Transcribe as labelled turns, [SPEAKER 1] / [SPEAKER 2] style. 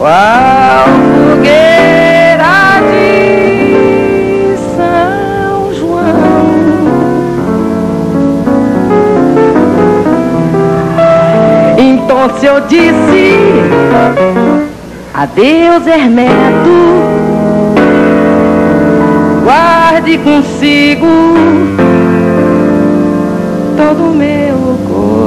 [SPEAKER 1] qual fogueira de São João. Então se eu disse adeus Hermeto, guarde consigo todo o meu corpo.